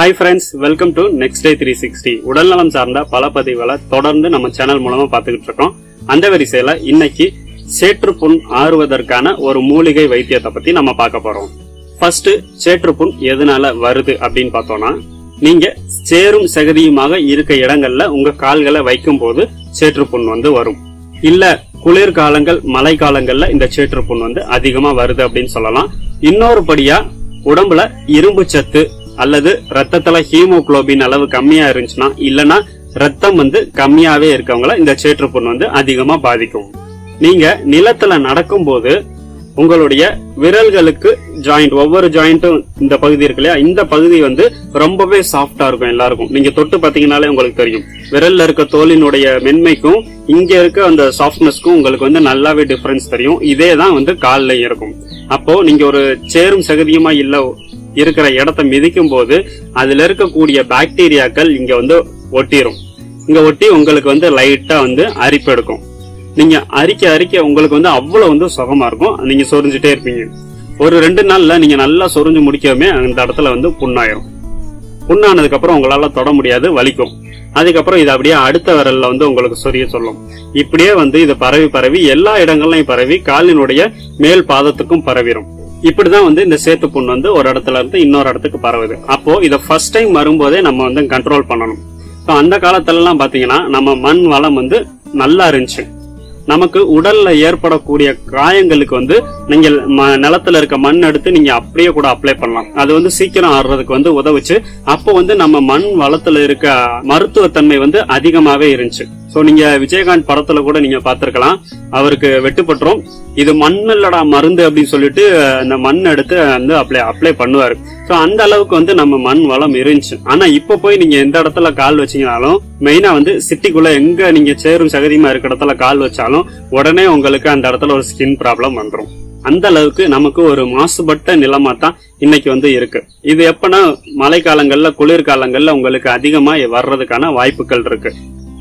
Hi friends welcome to next day three sixty உடல்நலம் சார்ந்த பல பதிவுகளை தொடர்ந்து நம்ம சேனல் மூலமா பார்த்துக்கிட்டு இருக்கோம். அந்த வரிசையில இன்னைக்கு சேற்றுப்புண் ஆறுவதற்கான ஒரு மூலிகை வைத்தியத்தை பத்தி நம்ம பார்க்க போறோம். ஃபர்ஸ்ட் சேற்றுப்புண் எதனால வருது அப்படின்னு பார்த்தோம்னா நீங்க சேரும் சகதியுமாக இருக்க இடங்கள்ல உங்க கால்களை வைக்கும் போது சேற்றுப்புண் வந்து வரும். இல்ல குளிர்காலங்கள் மழை காலங்கள்ல இந்த சேற்றுப்புண் வந்து அதிகமா வருது அப்படின்னு சொல்லலாம். இன்னொரு படியா உடம்புல இரும்பு சத்து அல்லது ரத்தத்துல ஹீமோகுளோபின் அளவு கம்மியா இருந்துச்சுன்னா இல்லனா ரத்தம் வந்து கம்மியாவே இருக்கவங்கள இந்த சேற்றுப்புண் வந்து அதிகமா பாதிக்கும். நீங்க நிலத்துல நடக்கும்போது உங்களுடைய விரல்களுக்கு ஜாயிண்ட் ஒவ்வொரு ஜாயிண்ட்டும் இந்த பகுதி இருக்கு இல்லையா? இந்த பகுதி வந்து ரொம்பவே சாஃப்டா இருக்கும் எல்லாருக்கும். நீங்க தொட்டு பாத்தீங்கன்னாலே உங்களுக்கு தெரியும். விரல்ல இருக்க தோலினுடைய மென்மைக்கும் இங்க இருக்க அந்த சாஃப்ட்னஸ்க்கும் உங்களுக்கு வந்து நல்லாவே டிஃபரன்ஸ் தெரியும். இதே தான் வந்து கால்ல இருக்கும். அப்போ நீங்க ஒரு சேரும் சகதியுமா இல்ல இருக்கிற இடத்த மிதிக்கும் போது அதுல இருக்கக்கூடிய பாக்டீரியாக்கள் இங்க வந்து ஒட்டிரும். இங்க ஒட்டி உங்களுக்கு வந்து லைட்டா வந்து அரிப்பு எடுக்கும். நீங்க அரிக்க அரிக்க உங்களுக்கு வந்து அவ்வளவு வந்து சுகமா இருக்கும். நீங்க சொரிஞ்சுட்டே இருப்பீங்க. ஒரு ரெண்டு நாள்ல நீங்க நல்லா சொரிஞ்சு முடிக்கவுமே அந்த இடத்துல வந்து புண்ணாயிரும். புண்ணானதுக்கு அப்புறம் உங்களால தொட முடியாது வலிக்கும். அதுக்கப்புறம் இது அப்படியே அடுத்த விரல்ல வந்து உங்களுக்கு சொரிய சொல்லும். இப்படியே வந்து இது பரவி பரவி எல்லா இடங்கள்லையும் பரவி காலினுடைய மேல் பாதத்துக்கும் பரவிடும் இப்படிதான் வந்து இந்த சேத்து புண் வந்து ஒரு இடத்துல இருந்து இன்னொரு இடத்துக்கு பரவுது. அப்போ இதை ஃபர்ஸ்ட் டைம் வரும்போதே நம்ம வந்து கண்ட்ரோல் பண்ணணும். இப்போ அந்த காலத்துல எல்லாம் பாத்தீங்கன்னா நம்ம மண் வளம் வந்து நல்லா இருந்துச்சு. நமக்கு உடல்ல ஏற்படக்கூடிய காயங்களுக்கு வந்து நீங்க ம- நிலத்துல இருக்க மண் எடுத்து நீங்க அப்படியே கூட அப்ளை பண்ணலாம். அது வந்து சீக்கிரம் ஆடுறதுக்கு வந்து உதவுச்சு. அப்போ வந்து நம்ம மண் வளத்துல இருக்க மருத்துவத்தன்மை வந்து அதிகமாவே இருந்துச்சு. சோ நீங்க விஜயகாந்த் படத்துல கூட நீங்க பார்த்திருக்கலாம். அவருக்கு வெட்டுப்பட்டுரும். இது மண்ணுலடா மருந்து அப்படின்னு சொல்லிட்டு அந்த மண் எடுத்து வந்து அப்ளை அப்ளை பண்ணுவாரு. சோ அந்த அளவுக்கு வந்து நம்ம மண் வளம் இருந்துச்சு. ஆனா இப்ப போய் நீங்க எந்த இடத்துல கால் வச்சீங்கனாலும் மெயினா வந்து சிட்டிக்குள்ள எங்க நீங்க சேரும் சகதியமா இருக்கிற இடத்துல கால் வச்சாலும் உடனே உங்களுக்கு அந்த இடத்துல ஒரு ஸ்கின் ப்ராப்ளம் வந்துடும் அந்த அளவுக்கு நமக்கு ஒரு மாசுபட்ட நிலமா தான் இன்னைக்கு வந்து இருக்கு. இது எப்பனா மழைக்காலங்கள்ல குளிர்காலங்கள்ல உங்களுக்கு அதிகமா வர்றதுக்கான வாய்ப்புகள் இருக்கு.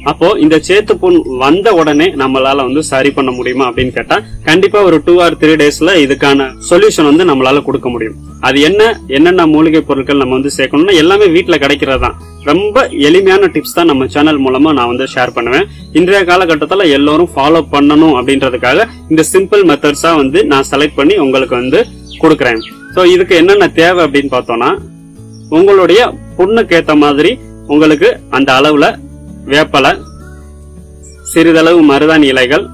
அப்போ இந்த சேத்து புண் வந்த உடனே நம்மளால வந்து சரி பண்ண முடியுமா அப்படின்னு கேட்டா கண்டிப்பா ஒரு டூ ஆர் த்ரீ டேஸ்ல இதுக்கான சொல்யூஷன் வந்து நம்மளால கொடுக்க முடியும். அது என்ன என்னென்ன மூலிகை பொருட்கள் நம்ம வந்து சேர்க்கணும்னா எல்லாமே வீட்டுல கிடைக்கிறது தான் ரொம்ப எளிமையான டிப்ஸ் தான் நம்ம சேனல் மூலமா நான் வந்து ஷேர் பண்ணுவேன். இன்றைய காலகட்டத்துல எல்லாரும் ஃபாலோ பண்ணணும் அப்படின்றதுக்காக இந்த சிம்பிள் மெத்தட்ஸா வந்து நான் செலக்ட் பண்ணி உங்களுக்கு வந்து கொடுக்குறேன். சோ இதுக்கு என்னென்ன தேவை அப்படின்னு பார்த்தோம்னா உங்களுடைய புண்ணுக்கு ஏத்த மாதிரி உங்களுக்கு அந்த அளவுல வேப்பலை சிறிதளவு மருதாணி இலைகள்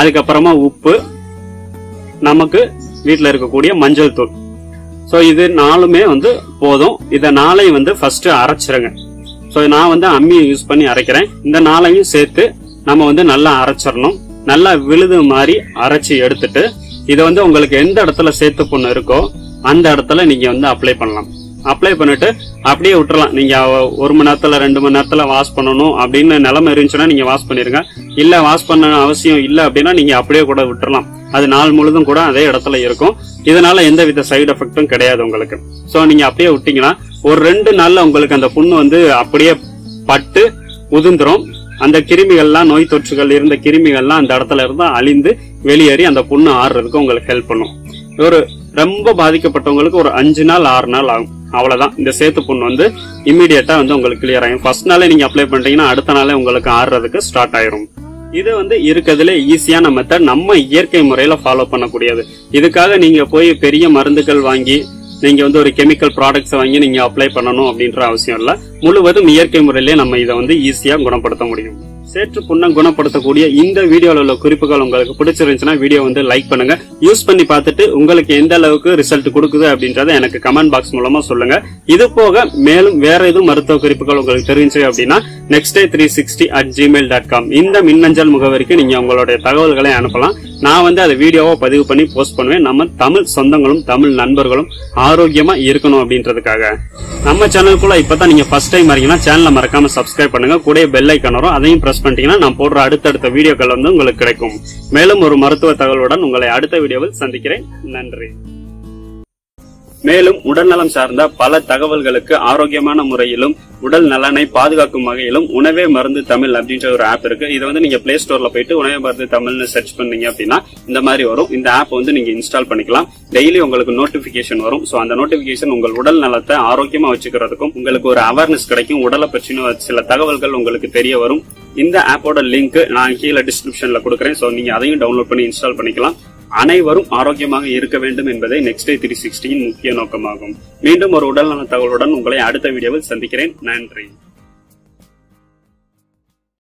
அதுக்கப்புறமா உப்பு நமக்கு வீட்டில் இருக்கக்கூடிய மஞ்சள் தூள். ஸோ இது நாலுமே வந்து போதும். இதை நாளையும் வந்து ஃபர்ஸ்ட் அரைச்சிருங்க. ஸோ நான் வந்து அம்மியை யூஸ் பண்ணி அரைக்கிறேன். இந்த நாளையும் சேர்த்து நம்ம வந்து நல்லா அரைச்சிடணும் நல்லா விழுது மாதிரி அரைச்சி எடுத்துட்டு இதை வந்து உங்களுக்கு எந்த இடத்துல சேர்த்து பொண்ணு இருக்கோ அந்த இடத்துல நீங்க வந்து அப்ளை பண்ணலாம். அப்ளை பண்ணிட்டு அப்படியே விட்டுறலாம். நீங்க ஒரு மணி நேரத்துல ரெண்டு மணி நேரத்துல வாஷ் பண்ணணும் அப்படின்னு நிலைமை இருந்துச்சுன்னா நீங்க வாஷ் பண்ணிருங்க. இல்ல வாஷ் பண்ண அவசியம் இல்ல அப்படின்னா நீங்க அப்படியே கூட விட்டுறலாம். அது நாள் முழுதும் கூட அதே இடத்துல இருக்கும். இதனால எந்த வித சைடு எஃபெக்டும் கிடையாது உங்களுக்கு. சோ நீங்க அப்படியே விட்டீங்கன்னா ஒரு ரெண்டு நாள்ல உங்களுக்கு அந்த புண்ணு வந்து அப்படியே பட்டு உதிந்துரும் அந்த கிருமிகள்லாம் நோய் தொற்றுகள் இருந்த கிருமிகள்லாம் அந்த இடத்துல இருந்து அழிந்து வெளியேறி அந்த புண்ணு ஆறுறதுக்கு உங்களுக்கு ஹெல்ப் பண்ணும். ஒரு ரொம்ப பாதிக்கப்பட்டவங்களுக்கு ஒரு அஞ்சு நாள் ஆறு நாள் ஆகும். அவ்வளவுதான். இந்த சேத்து பொண்ணு வந்து இம்மிடியட்டா வந்து உங்களுக்கு கிளியர் ஆகும் ஃபர்ஸ்ட் நாளே நீங்க அப்ளை பண்றீங்கன்னா அடுத்த நாளே உங்களுக்கு ஆறுறதுக்கு ஸ்டார்ட் ஆயிரும். இது வந்து இருக்கிறதுல ஈஸியான மெத்தட் நம்ம இயற்கை முறையில ஃபாலோ பண்ணக்கூடியது. இதுக்காக நீங்க போய் பெரிய மருந்துகள் வாங்கி நீங்க வந்து ஒரு கெமிக்கல் ப்ராடக்ட்ஸ் வாங்கி நீங்க அப்ளை பண்ணணும் அப்படின்ற அவசியம் இல்லை. முழுவதும் இயற்கை முறையிலே நம்ம இதை வந்து ஈஸியா குணப்படுத்த முடியும். சேற்று புண்ணம் குணப்படுத்தக்கூடிய இந்த வீடியோவில் உள்ள குறிப்புகள் உங்களுக்கு பிடிச்சிருந்துச்சுன்னா வீடியோ வந்து லைக் பண்ணுங்க. யூஸ் பண்ணி பார்த்துட்டு உங்களுக்கு எந்த அளவுக்கு ரிசல்ட் கொடுக்குது அப்படின்றத எனக்கு கமெண்ட் பாக்ஸ் மூலமா சொல்லுங்க. இது போக மேலும் வேற எதுவும் மருத்துவ குறிப்புகள் உங்களுக்கு தெரிஞ்சு அப்படின்னா next day three sixty at Gmail dot com இந்த மின்னஞ்சல் முகவரிக்கு நீங்க உங்களுடைய தகவல்களை அனுப்பலாம். நான் வந்து அதை வீடியோவா பதிவு பண்ணி போஸ்ட் பண்ணுவேன். நம்ம தமிழ் சொந்தங்களும் தமிழ் நண்பர்களும் ஆரோக்கியமா இருக்கணும் அப்படின்றதுக்காக. நம்ம சேனலுக்குள்ள இப்பதான் நீங்க ஃபர்ஸ்ட் டைம் வரீங்கன்னா சேனலை மறக்காம சப்ஸ்கிரைப் பண்ணுங்க. கூட பெல் ஐக்கன் வரும். அதையும் பிரஸ் பண்ணிட்டீங்கன்னா நான் போடுற அடுத்தடுத்த வீடியோக்கள் வந்து உங்களுக்கு கிடைக்கும். மேலும் ஒரு மருத்துவ தகவலுடன் உங்களை அடுத்த வீடியோவில் சந்திக்கிறேன். நன்றி. மேலும் உடல்நலம் சார்ந்த பல தகவல்களுக்கு ஆரோக்கியமான முறையிலும் உடல் நலனை பாதுகாக்கும் வகையிலும் உணவே மருந்து தமிழ் அப்படின்ற ஒரு ஆப் இருக்கு. இதை வந்து நீங்க பிளே ஸ்டோர்ல போயிட்டு உணவே மருந்து தமிழ்னு சர்ச் பண்ணீங்க அப்படின்னா இந்த மாதிரி வரும். இந்த ஆப் வந்து நீங்க இன்ஸ்டால் பண்ணிக்கலாம். டெய்லி உங்களுக்கு நோட்டிபிகேஷன் வரும். சோ அந்த நோட்டிபிகேஷன் உங்கள் உடல் நலத்தை ஆரோக்கியமா வச்சுக்கிறதுக்கும் உங்களுக்கு ஒரு அவேர்னஸ் கிடைக்கும். உடலை பற்றின சில தகவல்கள் உங்களுக்கு தெரிய வரும். இந்த ஆப்போட லிங்க் நான் கீழே டிஸ்கிரிப்ஷன்ல கொடுக்குறேன். சோ நீங்க அதையும் டவுன்லோட் பண்ணி இன்ஸ்டால் பண்ணிக்கலாம். அனைவரும் ஆரோக்கியமாக இருக்க வேண்டும் என்பதே நெக்ஸ்ட் டே த்ரீ சிக்ஸ்டியின் முக்கிய நோக்கமாகும். மீண்டும் ஒரு உடல்நல தகவலுடன் உங்களை அடுத்த வீடியோவில் சந்திக்கிறேன். நன்றி.